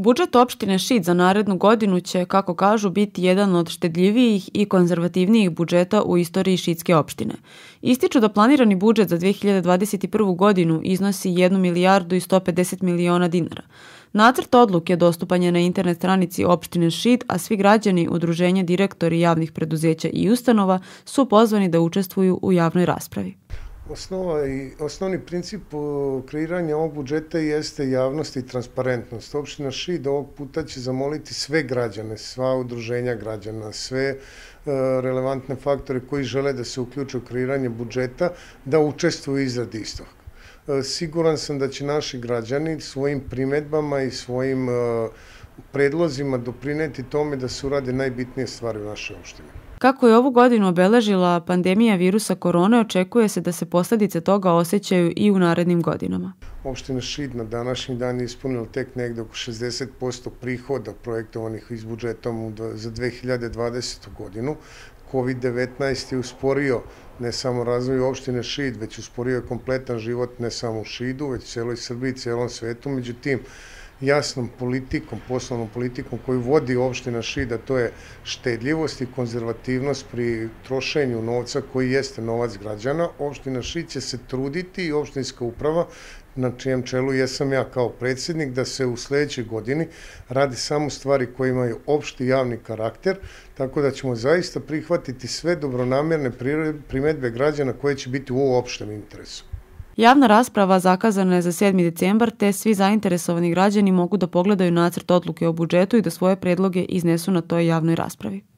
Budžet opštine Šid za narednu godinu će, kako kažu, biti jedan od štedljivijih i konzervativnijih budžeta u istoriji Šidske opštine. Ističu da planirani budžet za 2021. godinu iznosi 1 milijardu i 150 miliona dinara. Nacrt odluke dostupan je na internet stranici opštine Šid, a svi građani, udruženja direktori javnih preduzeća i ustanova su pozvani da učestvuju u javnoj raspravi. Osnova i osnovni princip kreiranja ovog budžeta jeste javnost i transparentnost. Opština Šid ovog puta će zamoliti sve građane, sva udruženja građana, sve e, relevantne faktore koji žele da se uključe u kreiranje budžeta, da učestvuju u izradi istog. E, siguran sam da će naši građani svojim primetbama i svojim predlozima doprineti tome da se urade najbitnije stvari u našoj opštini. Kako je ovu godinu obeležila pandemija virusa korone, očekuje se da se posledice toga osjećaju i u narednim godinama. Opština Šid na današnji dan je ispunila tek negde oko 60% prihoda projektovanih iz budžetom za 2020. godinu. COVID-19 je usporio ne samo razvoj opštine Šid, već usporio je kompletan život ne samo u Šidu, već u celoj Srbiji, celom svetu. Međutim, jasnom politikom, poslovnom politikom koju vodi opština Šida, to je štedljivost i konzervativnost pri trošenju novca koji jeste novac građana. Opština Šid će se truditi i opštinska uprava na čijem čelu jesam ja kao predsednik, da se u sledećoj godini radi samo stvari koje imaju opšti javni karakter, tako da ćemo zaista prihvatiti sve dobronamerne primetbe građana koje će biti u opštem interesu. Javna rasprava zakazana je za 7. decembar, te svi zainteresovani građani mogu da pogledaju nacrt odluke o budžetu i da svoje predloge iznesu na toj javnoj raspravi.